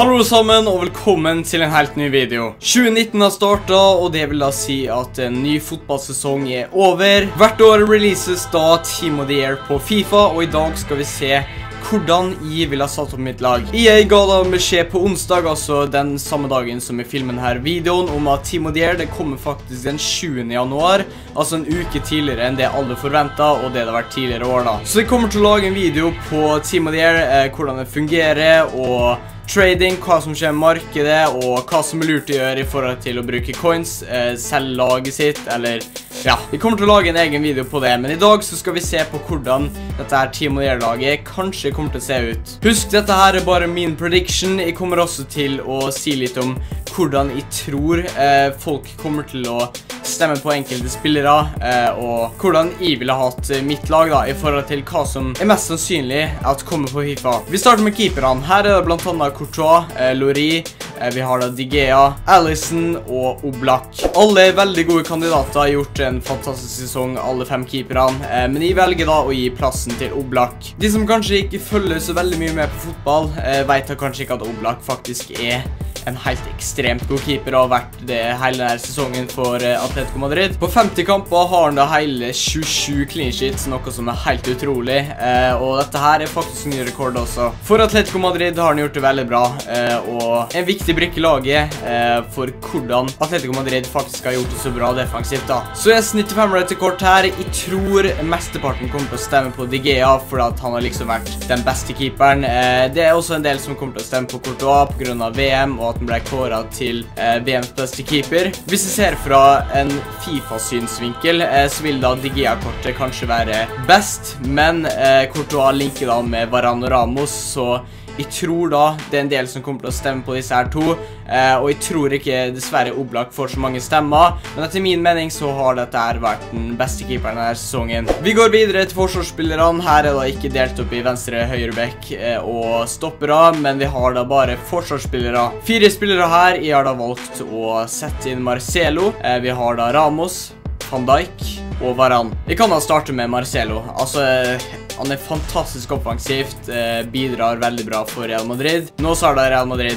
Hallo sammen og velkommen til en helt ny video. 2019 har startet, og det vil da si at en ny fotballsesong er over. Hvert år releases da Team of the Year på FIFA, og i dag skal vi se hvordan jeg ville ha satt opp mitt lag. EA ga da beskjed på onsdag, altså den samme dagen som i filmen her videoen, om at Team of the Year det kommer faktisk den 7. januar, altså en uke tidligere enn det alle forventet, og det det har vært tidligere år da. Så jeg kommer til å lage en video på Team of the Year, eh, hvordan det fungerer, og trading, hva som skjer i markedet, og hva som er lurt å gjøre i forhold til å bruke coins, eh, selge laget sitt, eller ja. Vi kommer til å lage en egen video på det, men i dag så skal vi se på hvordan dette her Team Year-laget kanskje kommer til å se ut. Husk, dette her er bare min prediction. Jeg kommer også til å si litt om hvordan jeg tror eh, folk kommer til å stemme på enkelte spillere, eh, og hvordan jeg ville hatt mitt lag da, i forhold til hva som er mest sannsynlig at kommer på FIFA. Vi starter med keeperne. Her er det blant annet Courtois, eh, eh, vi har da Digea, Allison og Oblak. Alle er veldig gode kandidater, har gjort en fantastisk sesong, alle fem keeperne, eh, men jeg velger da å gi plassen til Oblak. De som kanskje ikke følger så veldig mye med på fotball, eh, vet da kanskje ikke at Oblak faktisk er en helt ekstremt god keeper og har vært det hele denne sesongen for eh, Atletico Madrid. På 50 kamper har han da hele 27 clean sheets, noe som er helt utrolig. Eh, og dette her er faktisk ny rekord også. For Atletico Madrid har han gjort det veldig bra, eh, og en viktig brikke i laget for hvordan Atletico Madrid faktisk har gjort det så bra defensivt da. Så jeg er 95 til kort her. Jeg tror mesteparten kommer til å stemme på Digea, fordi at han har liksom vært den beste keeperen. Det er også en del som kommer til å stemme på Courtois på grunn av VM, og at han ble kåret til eh, VMs beste keeper. Hvis vi ser fra en FIFA-synsvinkel, eh, så vil da Digea-kortet kanskje være best, men eh, Courtois linker da med Varano Ramos, så jeg tror da det er en del som kommer til å stemme på disse her to, eh, og jeg tror ikke dessverre Oblak får så mange stemmer, men etter min mening så har dette her vært den beste keeperen denne sesongen. Vi går videre til forsvarsspillerne. Her er da ikke delt opp i venstre, høyrebekk eh, og stoppere, men vi har da bare forsvarsspillere. Fire spillere her. Jeg har da valgt å sette inn Marcelo. Eh, vi har da Ramos, Van Dijk og Varan. Vi kan da starte med Marcelo. Altså, han er fantastisk offensivt, eh, bidrar veldig bra for Real Madrid. Nå så har da Real Madrid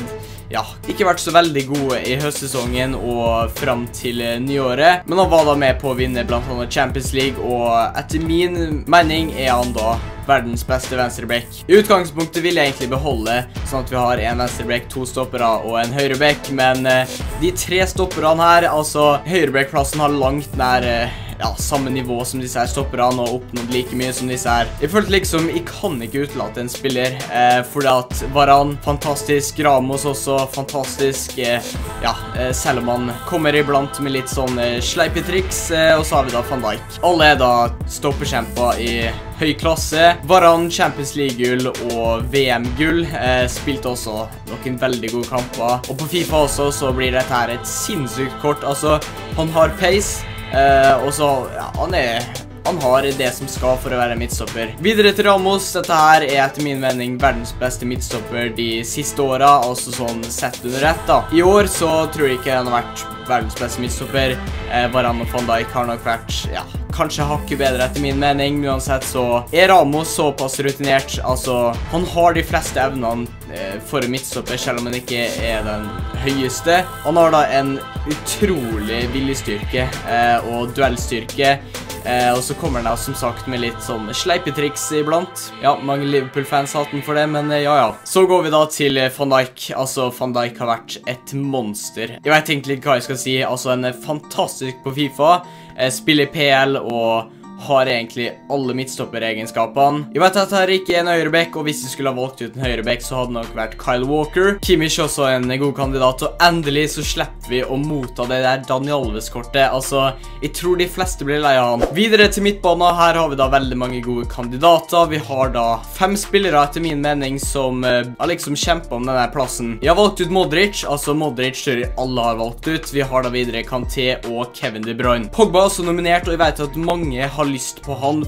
ja, ikke vært så veldig gode i høstsesongen og fram til eh, nyåret, men han var da med på å vinne annet Champions League, og etter min mening er han da verdens beste venstreback. I utgangspunktet vil jeg egentlig beholde, sånn at vi har en venstreback, to stoppere og en høyreback, men eh, de tre stopperne her, altså høyreback-plassen har langt nær ja, samme nivå som disse her stopperne og oppnådd like mye som disse her. Jeg følte liksom, jeg kan ikke utelate en spiller, eh, fordi at Varan, fantastisk, Ramos også, fantastisk, eh, ja, eh, selv om han kommer iblant med litt sånn eh, sleipe triks, eh, og så har vi da Van Dijk. Alle er da stopperkjemper i høy klasse. Varan Champions League-gull og VM-gull. Eh, spilte også noen veldig gode kamper. Og på FIFA også så blir dette her et sinnssykt kort. Altså, han har pace, eh, og så, ja, han er... Han har det som skal for å være midtstopper. Videre til Ramos. Dette her er etter min mening verdens beste midtstopper de siste åra, altså sånn sett under ett da. I år så tror jeg ikke han har vært verdens beste midtstopper. Eh, Varan og Van Dijk har nok vært, ja, kanskje hakket bedre etter min mening. Uansett så er Ramos såpass rutinert. Altså, han har de fleste evnene for en midtstopper, selv om han ikke er den høyeste. Han har da en utrolig viljestyrke eh, og duellstyrke. Eh, og så kommer han da som sagt med litt sånn sleipetriks iblant. Ja, mange Liverpool-fans hater den for det, men eh, ja, ja. Så går vi da til eh, Van Dijk. Altså, Van Dijk har vært et monster. Jeg vet egentlig ikke hva jeg skal si. Altså, en er fantastisk på FIFA. Eh, spiller PL og har egentlig alle midtstopperegenskapene. Jeg vet at dette er ikke en høyrebekk, og hvis jeg skulle ha valgt ut en høyrebekk, så hadde det nok vært Kyle Walker. Kimmich også en god kandidat, og endelig så slipper vi å motta det der Daniel Alves-kortet. Altså, jeg tror de fleste blir lei av han. Videre til midtbanen, her har vi da veldig mange gode kandidater. Vi har da fem spillere, etter min mening, som uh, har liksom kjempet om denne plassen. Jeg har valgt ut Modric, altså Modric tror jeg alle har valgt ut. Vi har da videre Kanté og Kevin De Bruyne. Pogba er også nominert, og jeg vet at mange har lyst på han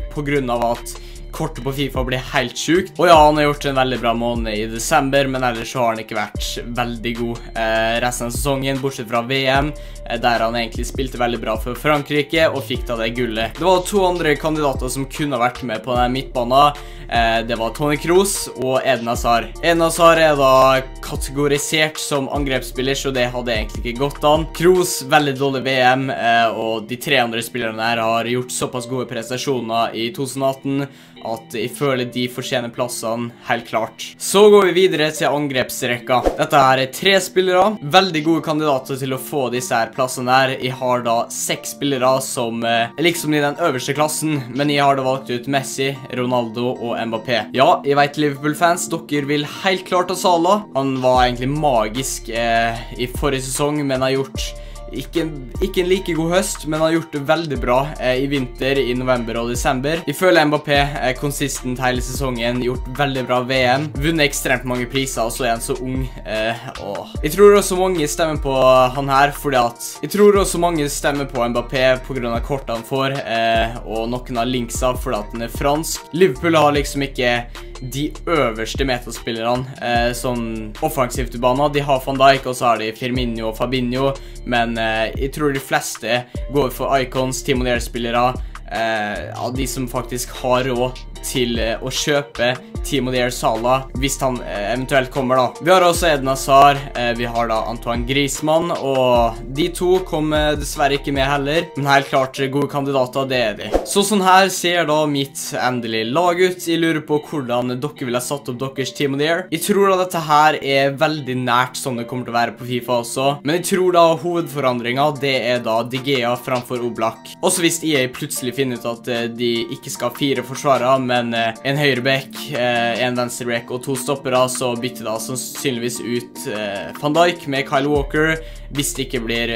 av at kortet på FIFA blir helt sjukt. Og ja, han har gjort en veldig bra måned i desember, men ellers så har han ikke vært veldig god eh, resten av sesongen, bortsett fra VM, eh, der han egentlig spilte veldig bra for Frankrike og fikk da det gullet. Det var to andre kandidater som kunne vært med på denne midtbanen. Eh, det var Tony Kroos og Eden Hazard. Eden Hazard er da kategorisert som angrepsspiller, så det hadde egentlig ikke gått an. Kroos, veldig dårlig VM, eh, og de tre andre spillerne her har gjort såpass gode prestasjoner i 2018 at jeg føler de fortjener plassene helt klart. Så går vi videre til angrepsrekka. Dette her er tre spillere. Veldig gode kandidater til å få disse her plassene her. Jeg har da seks spillere som er liksom i den øverste klassen, men jeg har da valgt ut Messi, Ronaldo og Mbappé. Ja, jeg vet Liverpool-fans, dere vil helt klart ha Salah. Han var egentlig magisk eh, i forrige sesong, men har gjort ikke, ikke, en like god høst, men har gjort det veldig bra eh, i vinter, i november og desember. Jeg føler Mbappé er konsistent hele sesongen, gjort veldig bra VM, vunnet ekstremt mange priser, og så er han så ung. Eh, jeg tror også mange stemmer på han her, fordi at Jeg tror også mange stemmer på Mbappé pga. kortene han får, eh, og noen av linksa fordi at han er fransk. Liverpool har liksom ikke de øverste metaspillerne eh, sånn offensivt i banen. De har van Dijk, og så har de Firmino og Fabinho, men eh, jeg tror de fleste går for Icons, Timonier-spillere, eh, av de som faktisk har råd til eh, å kjøpe Team of the Year Sala hvis han eh, eventuelt kommer, da. Vi har også Eden Hazard, eh, vi har da Antoine Griezmann, og de to kom dessverre ikke med heller, men helt klart gode kandidater, det er de. Så sånn her ser da mitt endelige lag ut. Jeg lurer på hvordan dere ville satt opp deres the year, Jeg tror da dette her er veldig nært sånn det kommer til å være på FIFA også, men jeg tror da hovedforandringen det er da Digea framfor Oblak. Også hvis EA plutselig finner ut at de ikke skal ha fire forsvarere, men en, eh, en høyreback, eh, en venstreback og to stoppere, så bytter da sannsynligvis ut eh, Van Dijk med Kyle Walker hvis det ikke blir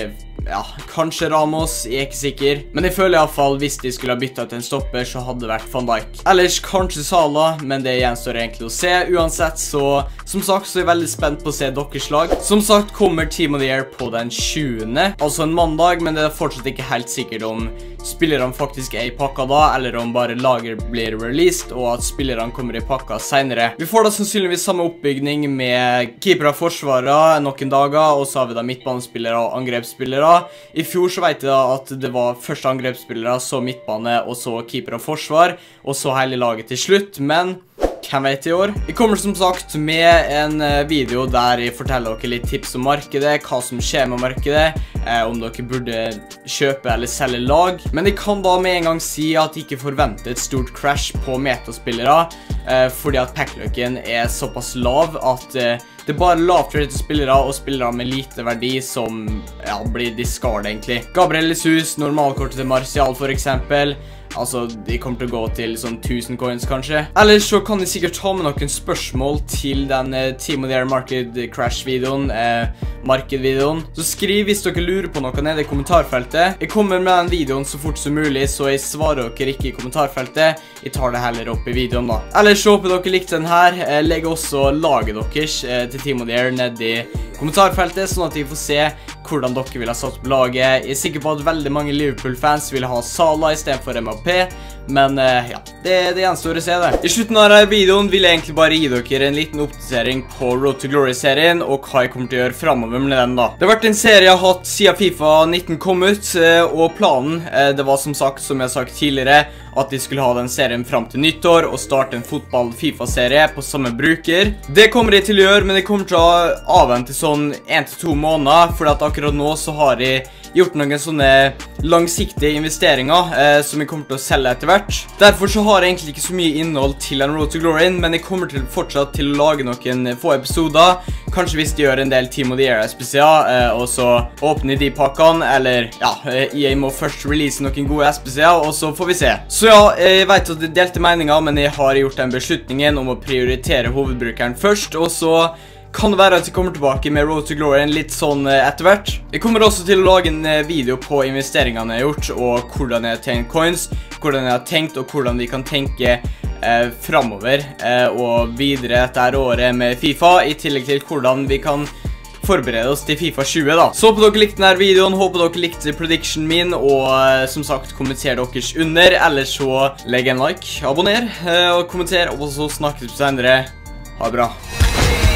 ja, kanskje Ramos, jeg er ikke sikker. Men jeg føler iallfall hvis de skulle ha bytta ut en stopper, så hadde det vært van Dijk. Ellers kanskje Sala, men det gjenstår egentlig å se. Uansett, så som sagt, så er jeg veldig spent på å se deres lag. Som sagt kommer Team of the Year på den 20., altså en mandag, men det er fortsatt ikke helt sikkert om spillerne faktisk er i pakka da, eller om bare lager blir released, og at spillerne kommer i pakka senere. Vi får da sannsynligvis samme oppbygning med keeper av forsvaret noen dager, og så har vi da midtbanespillere og angrepsspillere. I fjor så vet jeg da at det var første angrepsspillere, så midtbane, og så keeper av forsvar, og så hele laget til slutt, men hvem vet i år. Jeg kommer som sagt med en eh, video der jeg forteller dere litt tips om markedet, hva som skjer med markedet, eh, om dere burde kjøpe eller selge lag. Men jeg kan da med en gang si at jeg ikke forventer et stort crash på metaspillere, eh, fordi at packløkken er såpass lav at det er bare lavt rated spillere og spillere med lite verdi som ja, blir discard egentlig. Gabriel Jesus, normalkortet til Martial for eksempel, Altså, de kommer til å gå til sånn 1000 coins, kanskje. Ellers så kan de sikkert ta med noen spørsmål til den eh, Team of the Air Market Crash-videoen, eh, markedvideoen. Så skriv hvis dere lurer på noe nede i kommentarfeltet. Jeg kommer med den videoen så fort som mulig, så jeg svarer dere ikke i kommentarfeltet. Jeg tar det heller opp i videoen da. Ellers så håper dere likte den her. Eh, legg også laget deres eh, til Team of the Air Nede i kommentarfeltet, sånn at vi får se hvordan dere ville ha satt på laget. Jeg er sikker på at veldig mange Liverpool-fans ville ha Sala i stedet MAP, men uh, ja, det, det gjenstår å se det. I slutten av denne videoen vil jeg egentlig bare gi dere en liten oppdatering på Road to Glory-serien, og hva jeg kommer til å gjøre fremover med den da. Det har vært en serie jeg har hatt siden FIFA 19 kom ut, eh, og planen, uh, det var som sagt, som jeg har sagt tidligere, at de skulle ha den serien fram til nyttår og starte en fotball-FIFA-serie på samme bruker. Det kommer de til å gjøre, men de kommer til å avvente sånn 1-2 måneder, for at akkurat nå så har de gjort noen sånne langsiktige investeringer eh, som vi kommer til å selge etter hvert. Derfor så har jeg egentlig ikke så mye innhold til en Road to Glory, men jeg kommer til fortsatt til å lage noen få episoder. Kanskje hvis de gjør en del Team of the Year spesial, eh, og så åpner de pakkene, eller ja, eh, jeg må først release noen gode SPCA, og så får vi se. Så ja, jeg vet at det delte meninger, men jeg har gjort den beslutningen om å prioritere hovedbrukeren først, og så kan det være at jeg kommer tilbake med Road to Glory en litt sånn etterhvert. etter hvert. Jeg kommer også til å lage en eh, video på investeringene jeg har gjort, og hvordan jeg har tjent coins, hvordan jeg har tenkt, og hvordan vi kan tenke eh, fremover eh, og videre dette året med FIFA, i tillegg til hvordan vi kan forberede oss til Fifa 20 da. Så håper dere likte denne videoen, håper dere likte prediction min, og eh, som sagt, kommenter deres under, eller så legg en like, abonner, eh, og kommenter, og så snakkes vi senere. Ha det bra.